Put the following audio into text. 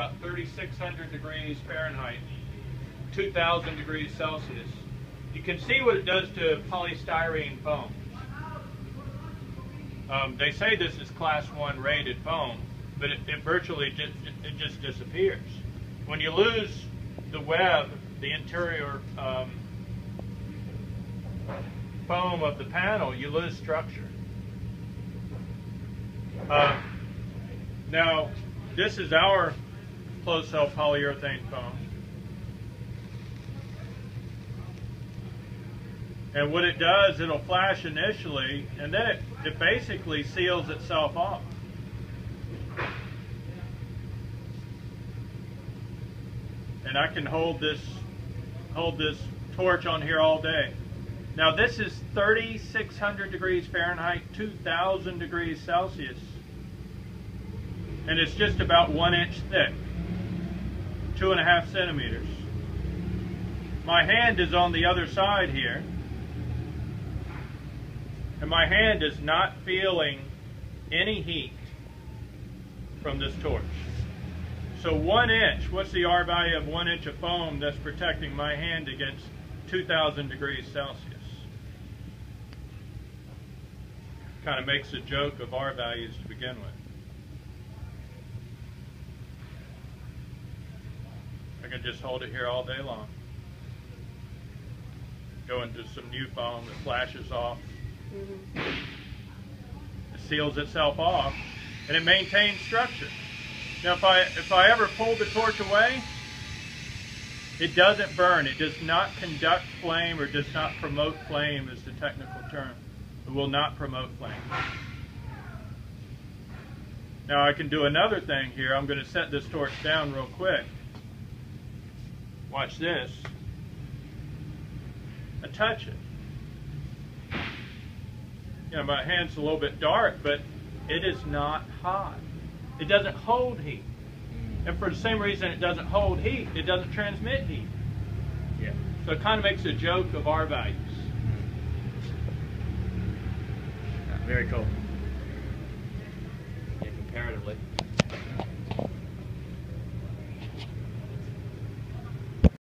about 3,600 degrees Fahrenheit, 2,000 degrees Celsius. You can see what it does to polystyrene foam. Um, they say this is class one rated foam, but it, it virtually just, it just disappears. When you lose the web, the interior um, foam of the panel, you lose structure. Uh, now, this is our closed cell polyurethane foam. And what it does, it'll flash initially, and then it, it basically seals itself off. And I can hold this, hold this torch on here all day. Now this is 3,600 degrees Fahrenheit, 2,000 degrees Celsius. And it's just about one inch thick, two and a half centimeters. My hand is on the other side here and my hand is not feeling any heat from this torch. So one inch, what's the R value of one inch of foam that's protecting my hand against 2,000 degrees Celsius? Kind of makes a joke of R values to begin with. Can just hold it here all day long. Go into some new foam that flashes off Mm-hmm. It seals itself off and it maintains structure. Now if I, if I ever pull the torch away, it doesn't burn. It does not conduct flame or does not promote flame is the technical term. It will not promote flame. Now I can do another thing here. I'm going to set this torch down real quick. Watch this. I touch it you know, my hand's a little bit dark, but it is not hot. It doesn't hold heat. And for the same reason it doesn't hold heat, it doesn't transmit heat. Yeah. So it kind of makes a joke of R values. Very cool.